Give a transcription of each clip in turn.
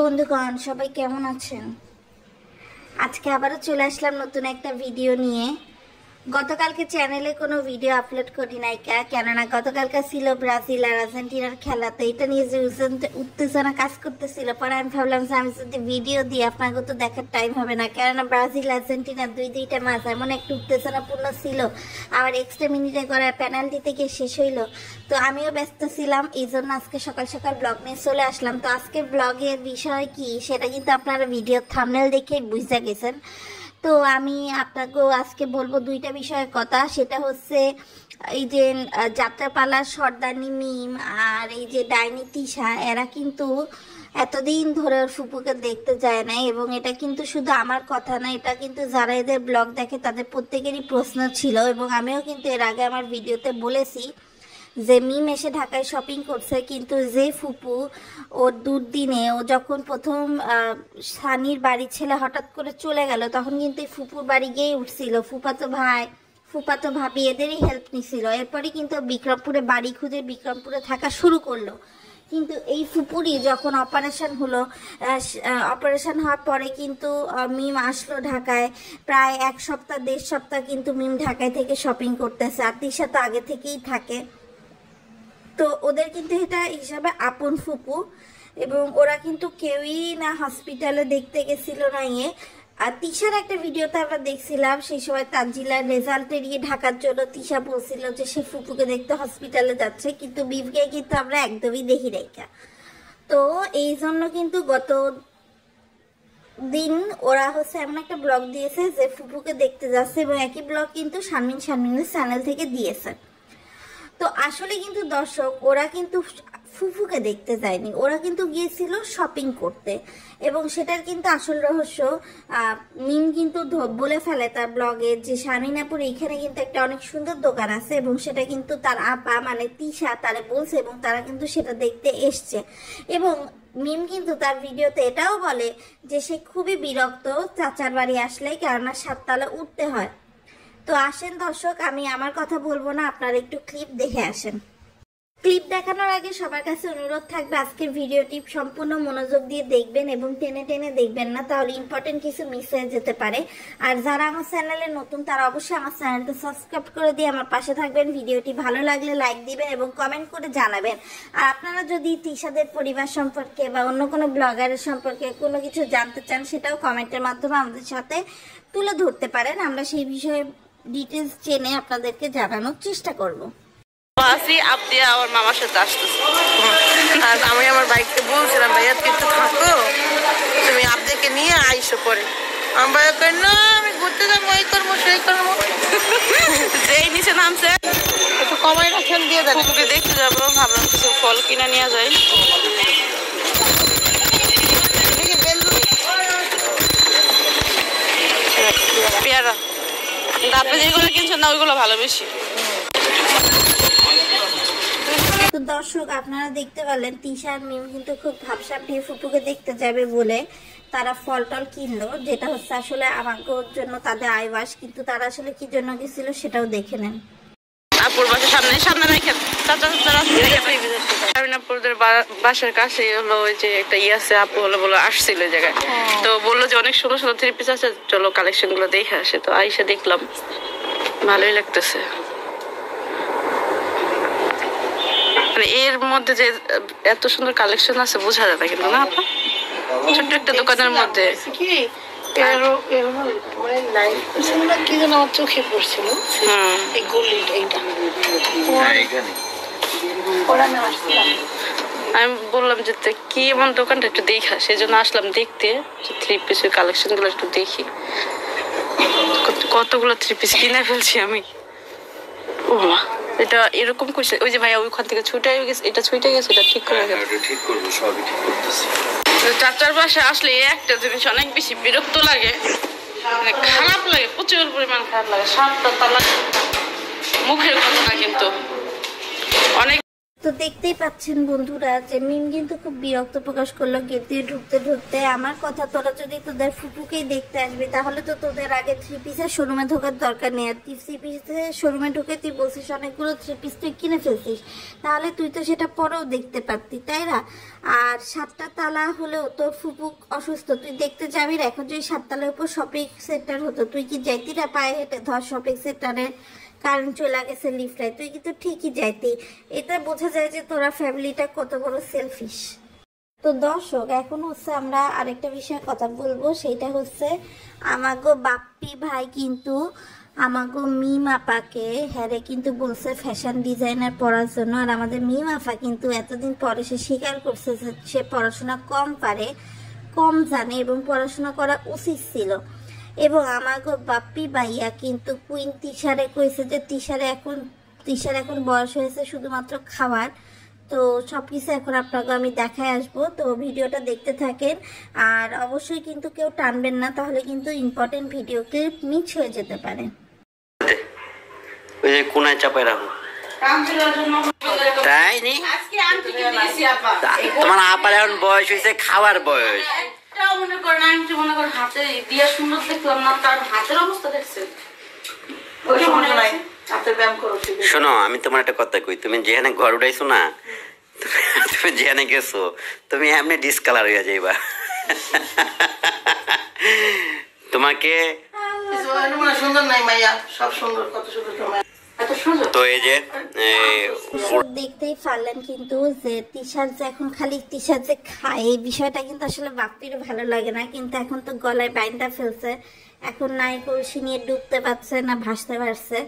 বন্ধুগণ সবাই কেমন আছেন? আজকে আবারও চলে আসলাম নতুন একটা ভিডিও নিয়ে। গতকালকে চ্যানেলে কোনো ভিডিও আপলোড করি নাই কেননা গতকালকে ছিল ব্রাজিল আর আর্জেন্টিনার খেলা, তো এটা নিয়ে যে উত্তেজনা- কাজ করতেছিল, পরে আমি ভাবলাম যে আমি যদি ভিডিও দিই, আপনাকে তো দেখার টাইম হবে না। কেননা ব্রাজিল আর্জেন্টিনার দুই দুইটা ম্যাচ এমন একটু উত্তেজনাপূর্ণ ছিল। আবার এক্সট্রা মিনিটে করা পেনাল্টি থেকে শেষ হইল। তো আমিও ব্যস্ত ছিলাম এই জন্য আজকে সকাল সকাল ব্লগ নিয়ে চলে আসলাম। তো আজকে ব্লগের বিষয় কি, সেটা কিন্তু আপনারা ভিডিও থামনেল দেখেই বুঝতে গেছেন। তো আমি আপনাকেও আজকে বলব দুইটা বিষয়ের কথা। সেটা হচ্ছে এই যে যাত্রাপালার সর্দানি মিম আর এই যে ডাইনি তিশা, এরা কিন্তু এতদিন ধরে ওর ফুপুকে দেখতে যায় না এবং এটা কিন্তু শুধু আমার কথা না, এটা কিন্তু যারা এদের ব্লগ দেখে তাদের প্রত্যেকেরই প্রশ্ন ছিল এবং আমিও কিন্তু এর আগে আমার ভিডিওতে বলেছি। যে মিম এসে ঢাকায় শপিং করছে, কিন্তু যে ফুপু ওর দুর্দিনে, ও যখন প্রথম সানির বাড়ির ছেলে হঠাৎ করে চলে গেল, তখন কিন্তু ফুপুর বাড়ি গিয়েই উঠছিল। ফুপাতো ভাই, ফুপাতো ভাবি এদেরই হেল্প নিছিল এরপরে কিন্তু বিক্রমপুরে বাড়ি খুঁজে বিক্রমপুরে থাকা শুরু করল। কিন্তু এই ফুপুরি যখন অপারেশন হলো অপারেশন হওয়ার পরে কিন্তু মিম আসলো ঢাকায়। প্রায় এক সপ্তাহ, দেড় সপ্তাহ কিন্তু মিম ঢাকায় থেকে শপিং করতেছে। আর তিশা তো আগে থেকেই থাকে। তো ওদের কিন্তু এটা হিসাবে আপন ফুপু এবং ওরা কিন্তু কেউই না হসপিটালে দেখতে গেছিল না ইয়ে। আর তিশার একটা ভিডিওতে আমরা দেখছিলাম, সেই সময় তানজিলার রেজাল্ট এড়িয়ে ঢাকার জন্য তিশা বলছিল যে সে ফুপুকে দেখতে হসপিটালে যাচ্ছে, কিন্তু বিভকে কিন্তু আমরা একদমই দেখি রেখা তো এই জন্য কিন্তু গত দিন ওরা হচ্ছে এমন একটা ব্লগ দিয়েছে যে ফুপুকে দেখতে যাচ্ছে এবং একই ব্লগ কিন্তু শারমিন শারমিনের চ্যানেল থেকে দিয়েছে। তো আসলে কিন্তু দর্শক, ওরা কিন্তু ফুফুকে দেখতে যায়নি। ওরা কিন্তু গিয়েছিল শপিং করতে। এবং সেটার কিন্তু আসল রহস্য মিম কিন্তু বলে ফেলে তার ব্লগে যে শামিনাপুর, এইখানে কিন্তু একটা অনেক সুন্দর দোকান আছে এবং সেটা কিন্তু তার আপা মানে তিশা, তারা বলছে এবং তারা কিন্তু সেটা দেখতে এসছে। এবং মিম কিন্তু তার ভিডিওতে এটাও বলে যে সে খুবই বিরক্ত চাচার বাড়ি আসলে কেননা সাততলা উঠতে হয়। তো আসেন দর্শক, আমি আমার কথা বলব না, আপনারা একটু ক্লিপ দেখে আসেন। ক্লিপ দেখানোর আগে সবার কাছে অনুরোধ থাকবে, আজকের ভিডিওটি সম্পূর্ণ মনোযোগ দিয়ে দেখবেন এবং টেনে টেনে দেখবেন না, তাহলে ইম্পর্টেন্ট কিছু মিস হয়ে যেতে পারে। আর যারা আমার চ্যানেলে নতুন, তারা অবশ্যই আমার চ্যানেলটা সাবস্ক্রাইব করে দিয়ে আমার পাশে থাকবেন। ভিডিওটি ভালো লাগলে লাইক দিবেন এবং কমেন্ট করে জানাবেন। আর আপনারা যদি তিশাদের পরিবার সম্পর্কে বা অন্য কোনো ব্লগারের সম্পর্কে কোনো কিছু জানতে চান, সেটাও কমেন্টের মাধ্যমে আমাদের সাথে তুলে ধরতে পারেন। আমরা সেই বিষয়ে ডিটেলস জেনে আপনাদেরকে জানানোর চেষ্টা করব। আসি আবদিয়া আমার মামার সাথে আসতেছে আর আমি আমার বাইককে বলছিলাম ভাইয়া তুই একটু থাকো। তুমি আবদিয়াকে নিয়ে আইসো পরে। আমার ভাইয়া কই না আমি ঘুরতে যাব এই করব সেই করব। যেই নিচে নামছে একটু কমাই রাখেন দিয়ে দেন। ওকে দেখতে যাব ভাবলাম কিছু ফল কিনে নিয়ে যাই। পেয়ারা। আপনি যেগুলো কিনছেন না ওইগুলো ভালো বেশি। তো দর্শক আপনারা দেখতে পেলেন তিশার মিম কিন্তু খুব ভাবসাব নিয়ে ফুপুকে দেখতে যাবে বলে তারা ফল টল কিনলো যেটা হচ্ছে আসলে আমাকে জন্য তাদের আয়বাস কিন্তু তারা আসলে কি জন্য গেছিল সেটাও দেখে নেন। আপুর বাসার সামনে সামনে রেখে চাচা চাচা আপুরদের বাসার কাছে হলো ওই যে একটা ইয়ে আছে আপু হলো বলো আসছিল ওই জায়গায়। তো বলল যে অনেক সুন্দর সুন্দর থ্রি পিস আছে চলো কালেকশনগুলো দেখে আসে। তো আইসা দেখলাম ভালোই লাগতেছে। মানে এর মধ্যে যে এত সুন্দর কালেকশন আছে বোঝা যাবে কিন্তু না আপা? ছোট্ট একটা দোকানের মধ্যে। কি মানে না কি যেন আমার চোখে পড়ছিল। এই গলিটা এইটা। আমি বললাম যে তা কি এমন দোকানটা একটু দেখা সেই জন্য আসলাম দেখতে যে থ্রি পিসের কালেকশনগুলো একটু দেখি। কতগুলো থ্রি পিস কিনে ফেলছি আমি। ও মা এটা এরকম করছে ওই যে ভাইয়া ওইখান থেকে ছুটে গেছে এটা ছুটে গেছে এটা ঠিক করে গেছে। এটা ঠিক করব সবই ঠিক করতেছি। চাচার বাসে আসলে একটা জিনিস অনেক বেশি বিরক্ত লাগে। মানে খারাপ লাগে প্রচুর পরিমাণ খারাপ লাগে সাতটা তালা মুখের কথা না কিন্তু। তো দেখতেই পাচ্ছেন বন্ধুরা যে মিম কিন্তু খুব বিরক্ত প্রকাশ করল গেট দিয়ে ঢুকতে ঢুকতে। আমার কথা তোরা যদি তোদের ফুপুকেই দেখতে আসবি, তাহলে তো তোদের আগে থ্রি পিসের শোরুমে ঢোকার দরকার নেই। আর থ্রি পিসের শোরুমে ঢুকে তুই বলছিস অনেকগুলো থ্রি পিস তুই কিনে ফেলছিস, তাহলে তুই তো সেটা পরেও দেখতে পারতি, তাই না? আর সাতটা তালা হলেও তোর ফুপুক অসুস্থ, তুই দেখতে যাবি এখন যদি সাততলার উপর শপিং সেন্টার হতো, তুই কি যাইতি না পায়ে হেঁটে ধর শপিং সেন্টারে কারেন্ট চলে গেছে লিফটায় তুই কিন্তু ঠিকই যাইতি। এটা বোঝা যায় যে তোরা ফ্যামিলিটা কত বড় সেলফিশ তো দর্শক, এখন হচ্ছে আমরা আরেকটা বিষয়ে কথা বলব। সেটা হচ্ছে আমাগো বাপ্পি ভাই কিন্তু আমাগো মিম আপাকে হ্যারে কিন্তু বলছে ফ্যাশন ডিজাইনার পড়ার জন্য। আর আমাদের মিম আপা কিন্তু এতদিন পরে সে স্বীকার করছে যে সে পড়াশোনা কম পারে, কম জানে এবং পড়াশোনা করা উচিত ছিল। এবং আমাগো বাপ্পি ভাইয়া কিন্তু কুইন তিশারে কইছে যে তিশারে এখন তিশার এখন বয়স হয়েছে শুধুমাত্র খাওয়ার। তো সব কিছু এখন আপনাকে আমি দেখায় আসব। তো ভিডিওটা দেখতে থাকেন। আর অবশ্যই কিন্তু কেউ টানবেন না তাহলে কিন্তু ইম্পর্টেন্ট ভিডিও ক্লিপ মিস হয়ে যেতে পারে। ওই যে কোনায় চাপায় রাখো। তাই নি? তোমার আপার এখন বয়স হয়েছে খাওয়ার বয়স। একটাও মনে করেন আমি যে মনে করেন হাতে দিয়া সুন্দর দেখলাম না তার হাতের অবস্থা দেখছেন। ওই মনে নাই হাতে ব্যায়াম করো শোনো আমি তোমার একটা কথা কই তুমি যেখানে ঘর উঠাইছো না তুমি- যেখানে গেছো তুমি এমনি ডিসকালার হয়ে যাইবা। তোমাকে সুন্দর নাই মাইয়া সব সুন্দর কত সুন্দর তোমার। সুন্দর তো এই যে দেখতেই পারলেন কিন্তু যে টিশার্ট যে এখন খালি টিশার্ট যে খায় এই বিষয়টা কিন্তু আসলে বাপ্পিরও ভালো লাগে না। কিন্তু এখন তো গলায় বাইনটা ফেলছে। এখন নাই কলসি নিয়ে ডুবতে পারছে না ভাসতে পারছে।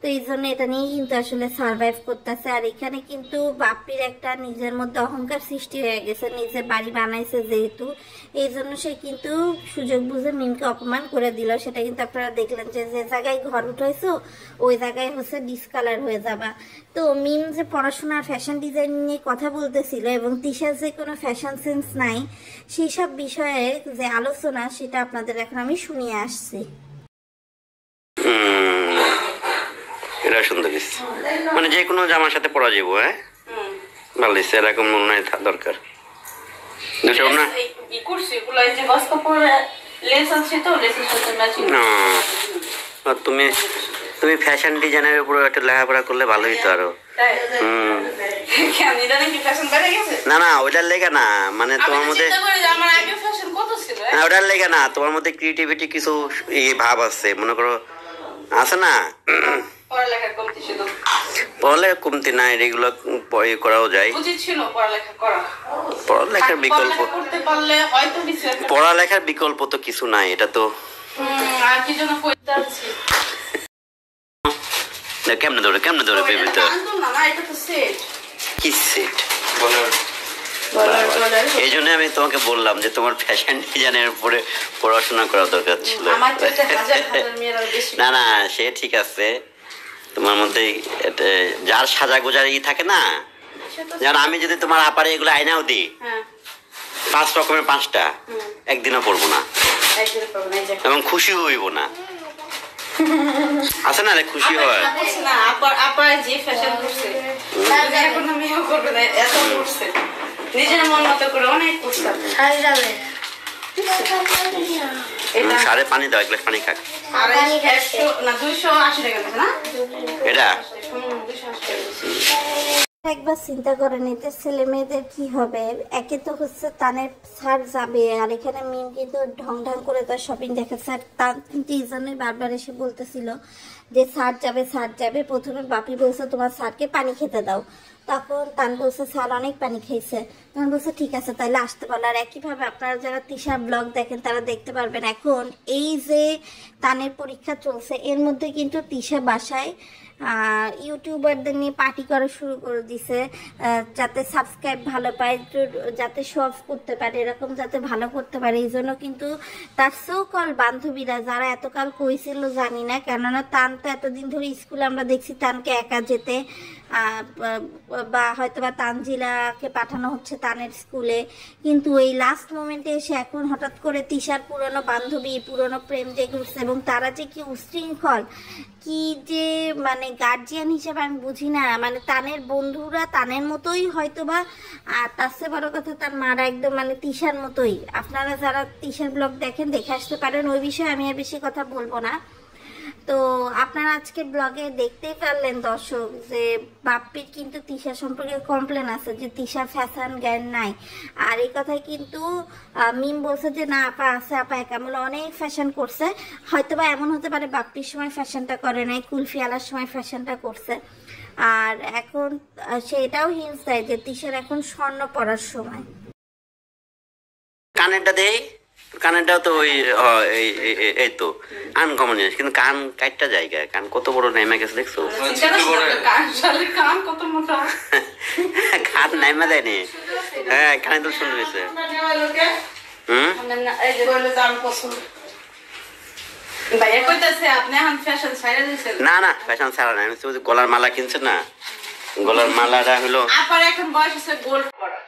তো এই জন্য এটা নিয়েই কিন্তু আসলে সার্ভাইভ করতেছে। আর এখানে কিন্তু বাপ্পির একটা নিজের মধ্যে অহংকার সৃষ্টি হয়ে গেছে, নিজে বাড়ি বানাইছে যেহেতু। এই জন্য সে কিন্তু সুযোগ বুঝে মিমকে অপমান করে দিল। সেটা কিন্তু আপনারা দেখলেন যে যে জায়গায় ঘর উঠেছো ওই জায়গায় হচ্ছে ডিসকালার হয়ে যাবা। তো মিম যে পড়াশোনা ফ্যাশন ডিজাইন নিয়ে কথা বলতেছিল এবং তিশার যে কোনো ফ্যাশন সেন্স নাই, সেই সব বিষয়ে যে আলোচনা, সেটা আপনাদের এখন আমি শুনিয়ে আসছি। এটা সুন্দর। মানে যে কোনো জামার সাথে পরা যাব হ্যাঁ? ভালো দিচ্ছে এরকম মনে হয় দরকার। দুটো না? তুমি তুমি ফ্যাশন ডিজাইনের উপরে একটা লেখাপড়া করলে ভালো হইতো আরও। না না ওইটার লেগে না। মানে তোমার মধ্যে চিন্তা করি যে আমার আগে ফ্যাশন কত ছিল না ওটার লেগে না। তোমার মধ্যে ক্রিয়েটিভিটি কিছু ভাব আছে। মনে করো আছে না? কমতি পড়ালেখা কমতি নাই এগুলো ইয়ে করাও যায়। উচিত ছিল পড়ালেখা করা। পড়ালেখার বিকল্প পড়ালেখা করতে পারলে হয়তো পড়ালেখার বিকল্প তো কিছু নাই এটা তো হুম, আর কি জন্য করতে আছি। কেমনে ধরে কেমনে ধরে বেবি তো? আনতো না না এটা তো সেট কি সেট এই জন্য আমি তোমাকে বললাম যে তোমার ফ্যাশন ডিজাইনের উপরে পড়াশোনা করা দরকার ছিল। আমার চেয়ে হাজার হাজার মেয়েরা বেশি। না না সে ঠিক আছে। তোমার মধ্যে যার সাজা গোজার ই থাকে না যেমন আমি যদি তোমার আপারে এগুলো আয়নাও দিই হ্যাঁ। পাঁচ রকমের পাঁচটা একদিনও পড়ব না। এবং খুশি হইব না। আছে না রে খুশি হয়? নিজের মন মতো করে অনেক সারে পানি দাও এক গ্লাস পানি খাক। এটা? একবার চিন্তা করেন এতে ছেলে মেয়েদের কি হবে? একে তো হচ্ছে তানের ছাড় যাবে, আর এখানে মিম কিন্তু ঢং ঢং করে তার শপিং দেখাচ্ছে। আর তার কিন্তু এই জন্যই বারবার এসে বলতেছিল যে, স্যার যাবে স্যার যাবে, প্রথমে বাপি বলছে, তোমার স্যারকে পানি খেতে দাও। তখন তান বলছে, স্যার অনেক পানি খেয়েছে তখন বলছে, ঠিক আছে তাহলে আসতে পারল আর একইভাবে আপনারা যারা তিশা ব্লগ দেখেন, তারা দেখতে পারবেন, এখন এই যে তানের পরীক্ষা চলছে, এর মধ্যে কিন্তু তিশা বাসায় ইউটিউবারদের নিয়ে পার্টি করা শুরু করে দিছে যাতে সাবস্ক্রাইব ভালো পায় যাতে শো অফ করতে পারে, এরকম যাতে ভালো করতে পারে, এই জন্য কিন্তু তার সো বান্ধবীরা, যারা এতকাল কইছিল জানি না, কেননা তান তো এতদিন ধরে স্কুলে আমরা দেখছি তানকে একা যেতে বা হয়তো বা তানজিলাকে পাঠানো হচ্ছে তানের স্কুলে। কিন্তু এই লাস্ট মোমেন্টে এসে এখন হঠাৎ করে তিশার পুরনো বান্ধবী, পুরনো প্রেম জেগে উঠছে এবং তারা যে কি উশৃঙ্খল, কি যে মানে গার্জিয়ান হিসেবে আমি বুঝি না। মানে তানের বন্ধুরা তানের মতোই হয়তো বা, আর তার চেয়ে বড় কথা তার মারা একদম মানে তিশার মতোই। আপনারা যারা তিশার ব্লগ দেখেন, দেখে আসতে পারেন, ওই বিষয়ে আমি আর বেশি কথা বলব না। তো আপনারা আজকে ব্লগে দেখতেই পারলেন দর্শক যে বাপ্পির কিন্তু তিশা সম্পর্কে কমপ্লেন আছে যে তিশা ফ্যাশন জ্ঞান নাই। আর এই কথায় কিন্তু মিম বলছে যে, না, আপা আছে, আপা একামল অনেক ফ্যাশন করছে। হয়তো বা এমন হতে পারে বাপ্পির সময় ফ্যাশনটা করে নাই কুলফি আলার সময় ফ্যাশনটা করছে। আর এখন সেটাও হিন্স দেয় যে তিশার এখন স্বর্ণ পড়ার সময়। কানেরটা দেই। কানেরটাও তো ওই এই তো। আনকমন জিনিস কিন্তু কান কাইটটা জায়গা কান কত বড় নেমে গেছে দেখছ? কান কত মোটা। কান নেমে দেয়নি। হ্যাঁ কানে তো সুন্দর হয়েছে। হুম? না না ফ্যাশন ছাড়া না আমি গলার মালা কিনছে না গলার মালাটা হলো আপার এখন বয়স হচ্ছে গোল্ড পরা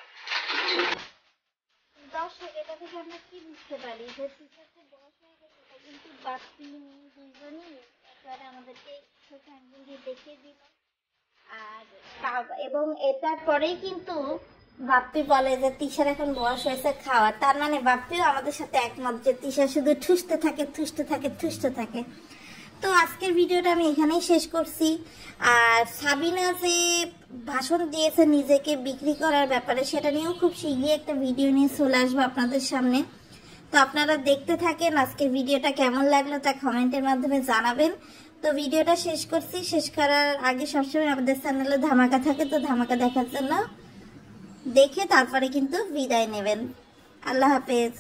দর্শক এটা থেকে আমরা কি বুঝতে পারি? যে টিচার খুব বয়স হয়ে গেছে কিন্তু বাপ্পি দুজনই একেবারে আমাদেরকে ছোট আঙ্গুল দেখিয়ে দিল। আর এবং এটার পরেই কিন্তু বাপ্পি বলে যে তিশার এখন বয়স হয়েছে, খাওয়া। তার মানে বাপ্পিও আমাদের সাথে একমত যে তিশা শুধু ঠুসতে থাকে ঠুসতে থাকে ঠুসতে থাকে। তো আজকের ভিডিওটা আমি এখানেই শেষ করছি। আর সাবিনা যে ভাষণ দিয়েছে নিজেকে বিক্রি করার ব্যাপারে, সেটা নিয়েও খুব শীঘ্রই একটা ভিডিও নিয়ে চলে আসব আপনাদের সামনে। তো আপনারা দেখতে থাকেন আজকের ভিডিওটা কেমন লাগল তা কমেন্টের মাধ্যমে জানাবেন। তো ভিডিওটা শেষ করছি। শেষ করার আগে সবসময় আমাদের চ্যানেলে ধামাকা থাকে, তো ধামাকা দেখার জন্য দেখে তারপরে কিন্তু বিদায় নেবেন। আল্লাহ হাফেজ।